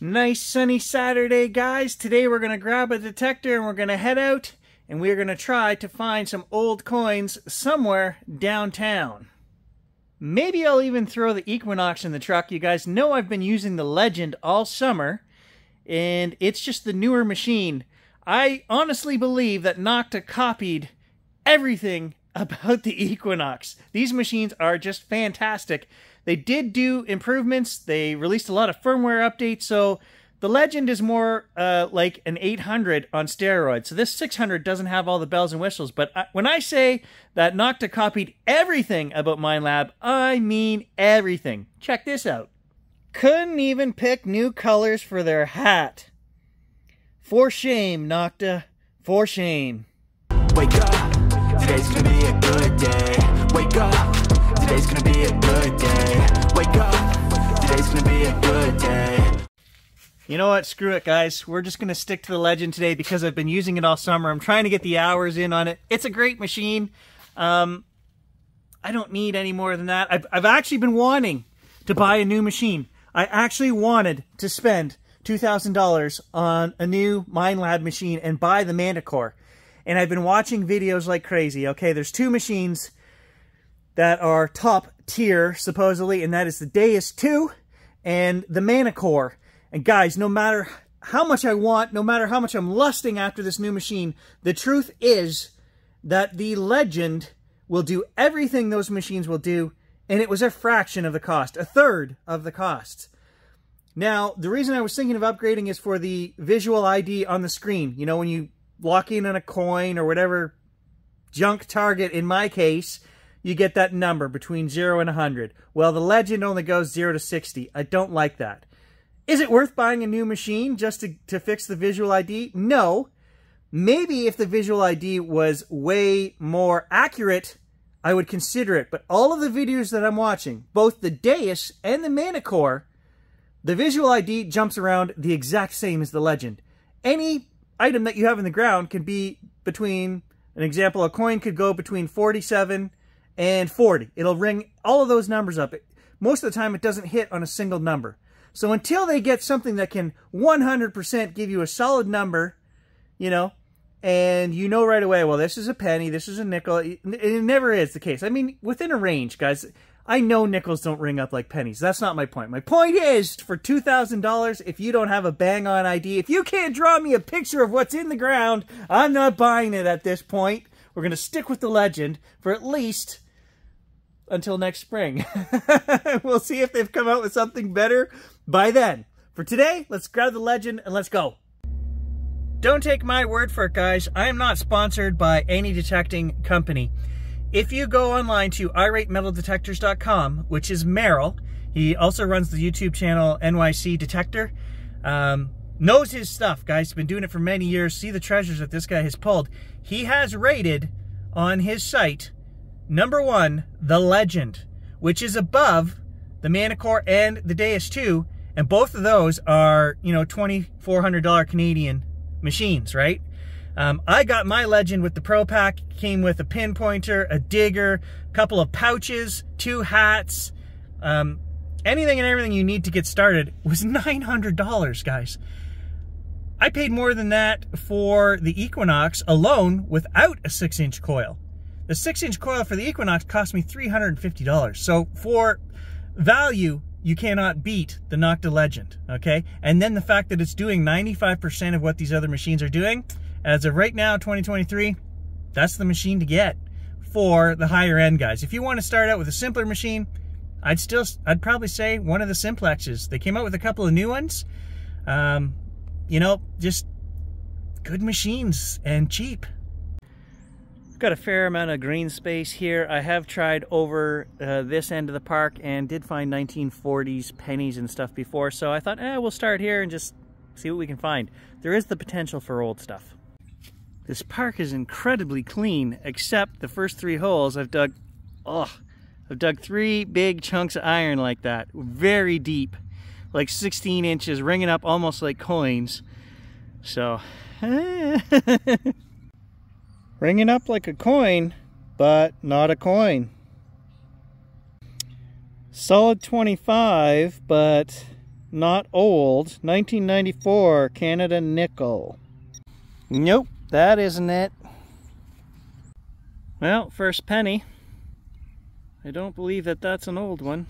Nice sunny Saturday, guys. Today we're going to grab a detector and we're going to head out and we're going to try to find some old coins somewhere downtown. Maybe I'll even throw the Equinox in the truck. You guys know I've been using the Legend all summer and it's just the newer machine. I honestly believe that Nokta copied everything about the Equinox. These machines are just fantastic. They did do improvements. They released a lot of firmware updates. So the Legend is more uh, like an 800 on steroids. So this 600 doesn't have all the bells and whistles. But I, when I say that Nokta copied everything about Minelab, I mean everything. Check this out. Couldn't even pick new colors for their hat. For shame, Nokta. For shame. Today's gonna be a good day. Wake up. Today's gonna be a good day. Wake up. Today's gonna be a good day. You know what? Screw it, guys. We're just going to stick to the Legend today because I've been using it all summer. I'm trying to get the hours in on it. It's a great machine. Um, I don't need any more than that. I've, I've actually been wanting to buy a new machine. I actually wanted to spend $2,000 on a new Minelab machine and buy the Manticore. And I've been watching videos like crazy. Okay, there's two machines that are top tier, supposedly, and that is the Deus 2 and the Manticore. And guys, no matter how much I want, no matter how much I'm lusting after this new machine, the truth is that the Legend will do everything those machines will do, and it was a fraction of the cost, a third of the cost. Now, the reason I was thinking of upgrading is for the visual ID on the screen. You know, when you lock in on a coin or whatever junk target, in my case, you get that number between 0 and 100. Well, the Legend only goes 0 to 60. I don't like that. Is it worth buying a new machine just to, to fix the visual ID? No. Maybe if the visual ID was way more accurate, I would consider it. But all of the videos that I'm watching, both the Deus and the Manticore, the visual ID jumps around the exact same as the Legend. Any item that you have in the ground can be between, an example, a coin could go between 47 and 40. It'll ring all of those numbers up. Most of the time, it doesn't hit on a single number. So until they get something that can 100% give you a solid number, you know, and you know right away, well, this is a penny, this is a nickel. It, it never is the case. I mean, within a range, guys. I know nickels don't ring up like pennies. That's not my point. My point is, for $2,000, if you don't have a bang-on ID, if you can't draw me a picture of what's in the ground, I'm not buying it at this point. We're going to stick with the legend for at least until next spring. we'll see if they've come out with something better by then. For today, let's grab the legend and let's go. Don't take my word for it, guys. I am not sponsored by any detecting company. If you go online to iratemetaldetectors.com, which is Merrill, he also runs the YouTube channel NYC Detector, um, knows his stuff, guys. Been doing it for many years. See the treasures that this guy has pulled. He has rated on his site, number one, the Legend, which is above the Manticore and the Deus 2, and both of those are, you know, $2,400 Canadian machines, right? Um, I got my Legend with the Pro Pack. Came with a pinpointer, a digger, a couple of pouches, two hats. Um, anything and everything you need to get started was $900, guys. I paid more than that for the Equinox alone without a 6-inch coil. The 6-inch coil for the Equinox cost me $350. So for value, you cannot beat the Nokta Legend, okay? And then the fact that it's doing 95% of what these other machines are doing, as of right now, 2023, that's the machine to get for the higher end guys. If you want to start out with a simpler machine, I'd still, I'd probably say one of the simplexes. They came out with a couple of new ones. Um, you know, just good machines and cheap. Got a fair amount of green space here. I have tried over uh, this end of the park and did find 1940s pennies and stuff before, so I thought, eh, we'll start here and just see what we can find. There is the potential for old stuff. This park is incredibly clean, except the first three holes I've dug, oh, I've dug three big chunks of iron like that, very deep, like 16 inches, ringing up almost like coins. So, ringing up like a coin, but not a coin. Solid 25, but not old. 1994 Canada nickel. Nope, that isn't it. Well, first penny. I don't believe that that's an old one.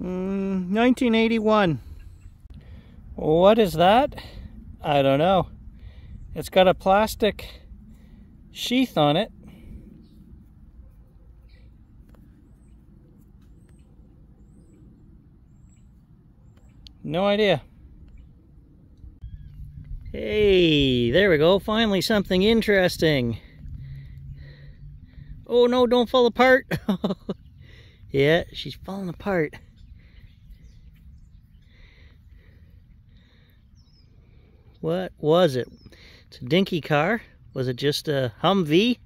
Mm, 1981. What is that? I don't know. It's got a plastic sheath on it. No idea. Hey, there we go. Finally something interesting. Oh no, don't fall apart. yeah, she's falling apart. What was it? It's a dinky car. Was it just a Humvee?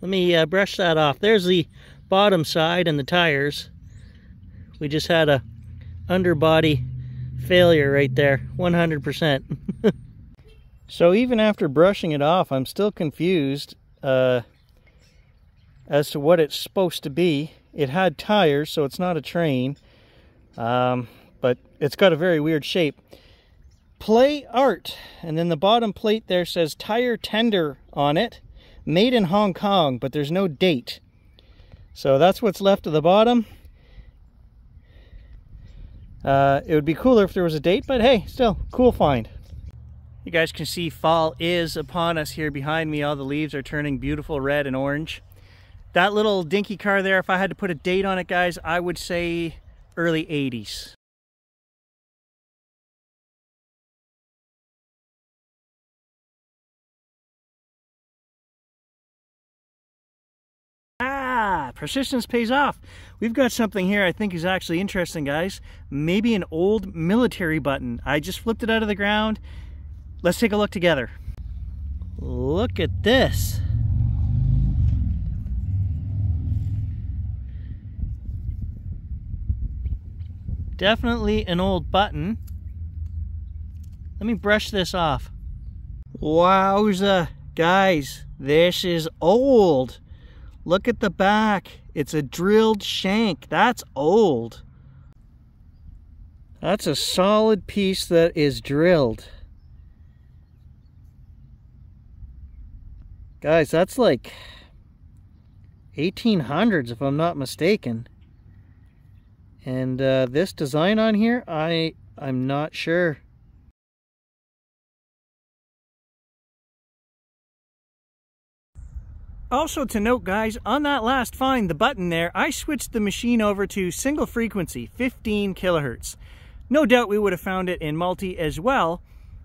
Let me uh, brush that off. There's the bottom side and the tires. We just had a underbody failure right there, 100%. so even after brushing it off, I'm still confused uh, as to what it's supposed to be. It had tires, so it's not a train, um, but it's got a very weird shape. Play Art, and then the bottom plate there says tire tender on it, made in Hong Kong, but there's no date. So that's what's left of the bottom. Uh, it would be cooler if there was a date, but hey, still, cool find. You guys can see fall is upon us here behind me. All the leaves are turning beautiful red and orange. That little dinky car there, if I had to put a date on it, guys, I would say early 80s. Ah, persistence pays off. We've got something here I think is actually interesting, guys. Maybe an old military button. I just flipped it out of the ground. Let's take a look together. Look at this. Definitely an old button. Let me brush this off. Wowza. Guys, this is old. Look at the back. It's a drilled shank. That's old. That's a solid piece that is drilled. Guys, that's like 1800s if I'm not mistaken. And uh, this design on here, I, I'm not sure. Also to note guys, on that last find, the button there, I switched the machine over to single frequency, 15 kilohertz. No doubt we would have found it in multi as well,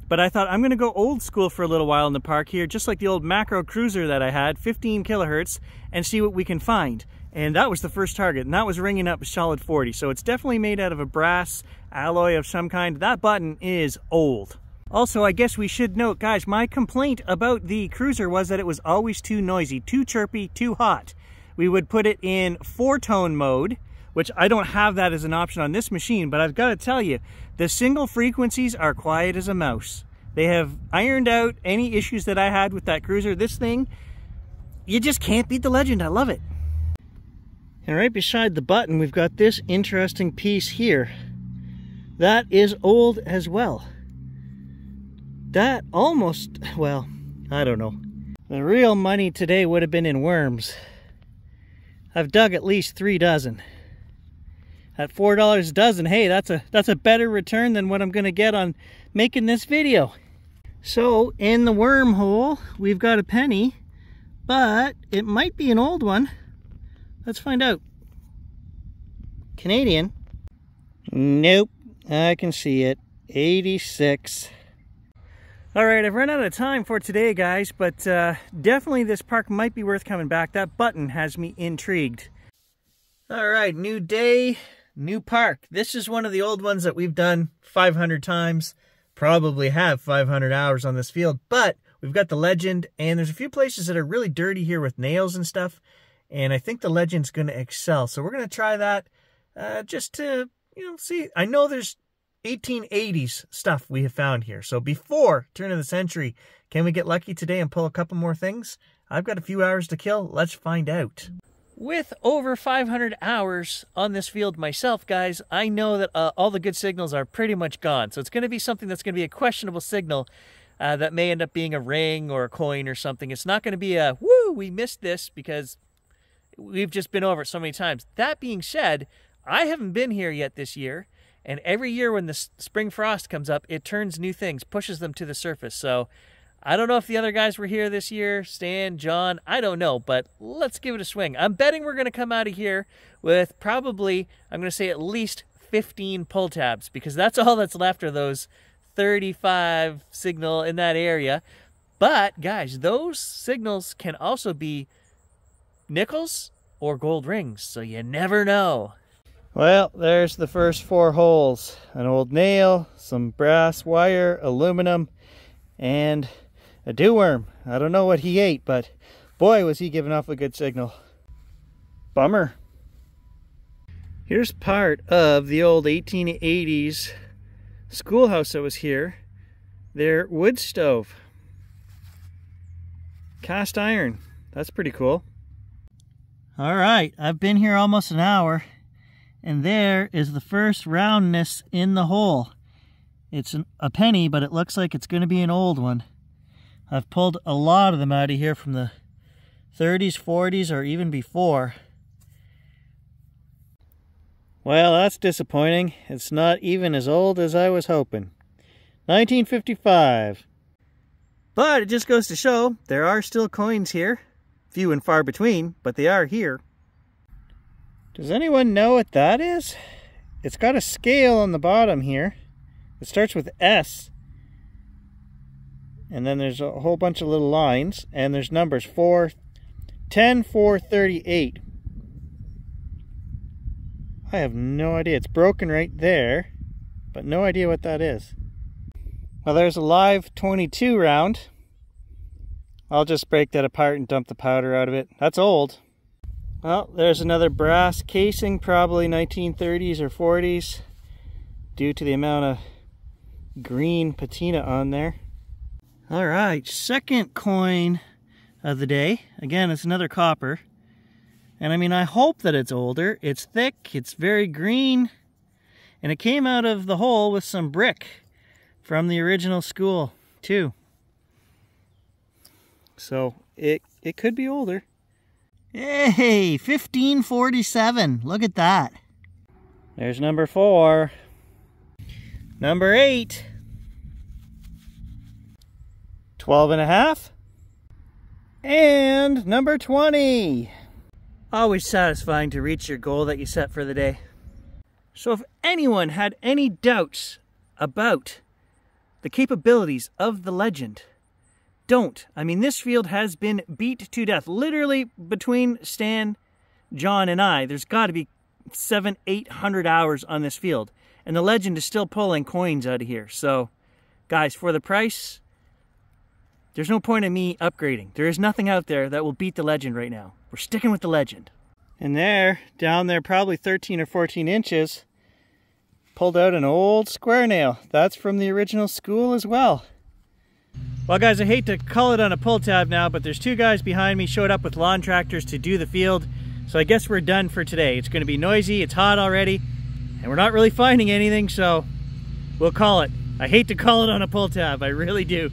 but I thought I'm gonna go old school for a little while in the park here, just like the old Makro cruiser that I had, 15 kilohertz, and see what we can find. And that was the first target, and that was ringing up a solid 40. So it's definitely made out of a brass alloy of some kind. That button is old. Also, I guess we should note, guys, my complaint about the Cruiser was that it was always too noisy, too chirpy, too hot. We would put it in four-tone mode, which I don't have that as an option on this machine, but I've got to tell you, the single frequencies are quiet as a mouse. They have ironed out any issues that I had with that Cruiser. This thing, you just can't beat the Legend. I love it. And right beside the button, we've got this interesting piece here. That is old as well. That almost, well, I don't know. The real money today would have been in worms. I've dug at least three dozen. At four dollars a dozen, hey, that's a that's a better return than what I'm gonna get on making this video. So in the wormhole, we've got a penny, but it might be an old one. Let's find out. Canadian. Nope, I can see it. 86. All right, I've run out of time for today, guys, but uh, definitely this park might be worth coming back. That button has me intrigued. All right, new day, new park. This is one of the old ones that we've done 500 times. Probably have 500 hours on this field, but we've got the Legend, and there's a few places that are really dirty here with nails and stuff, and I think the Legend's going to excel. So we're going to try that uh, just to, you know, see. I know there's 1880s stuff we have found here. So before turn of the century, can we get lucky today and pull a couple more things? I've got a few hours to kill. Let's find out. With over 500 hours on this field myself, guys, I know that uh, all the good signals are pretty much gone. So it's going to be something that's going to be a questionable signal uh, that may end up being a ring or a coin or something. It's not going to be a, woo, we missed this because we've just been over it so many times. That being said, I haven't been here yet this year. And every year when the spring frost comes up, it turns new things, pushes them to the surface. So I don't know if the other guys were here this year, Stan, John, I don't know, but let's give it a swing. I'm betting we're going to come out of here with probably, I'm going to say at least 15 pull tabs because that's all that's left of those 35 signal in that area. But guys, those signals can also be nickels or gold rings, so you never know. Well, there's the first four holes. An old nail, some brass wire, aluminum, and a dew worm. I don't know what he ate, but boy, was he giving off a good signal. Bummer. Here's part of the old 1880s schoolhouse that was here. Their wood stove. Cast iron. That's pretty cool. All right, I've been here almost an hour, and there is the first roundness in the hole. It's an, a penny, but it looks like it's going to be an old one. I've pulled a lot of them out of here from the 30s, 40s, or even before. Well, that's disappointing. It's not even as old as I was hoping. 1955. But it just goes to show there are still coins here. Few and far between, but they are here. Does anyone know what that is? It's got a scale on the bottom here. It starts with S. And then there's a whole bunch of little lines and there's numbers. 4 10 4 38 I have no idea. It's broken right there but no idea what that is. Well there's a live 22 round. I'll just break that apart and dump the powder out of it. That's old well there's another brass casing probably 1930s or 40s due to the amount of green patina on there all right, second coin of the day. Again, it's another copper. And I mean, I hope that it's older. It's thick, it's very green, and it came out of the hole with some brick from the original school, too. So it, it could be older. Hey, 1547. Look at that. There's number four. Number eight. 12 and a half. And number 20. Always satisfying to reach your goal that you set for the day. So if anyone had any doubts about the capabilities of the legend, don't. I mean, this field has been beat to death. Literally between Stan, John, and I, there's got to be seven, eight hundred hours on this field. And the legend is still pulling coins out of here. So, guys, for the price, there's no point in me upgrading. There is nothing out there that will beat the legend right now. We're sticking with the legend. And there, down there probably 13 or 14 inches, pulled out an old square nail. That's from the original school as well. Well guys, I hate to call it on a pull tab now, but there's two guys behind me showed up with lawn tractors to do the field. So I guess we're done for today. It's gonna be noisy, it's hot already, and we're not really finding anything, so we'll call it. I hate to call it on a pull tab, I really do.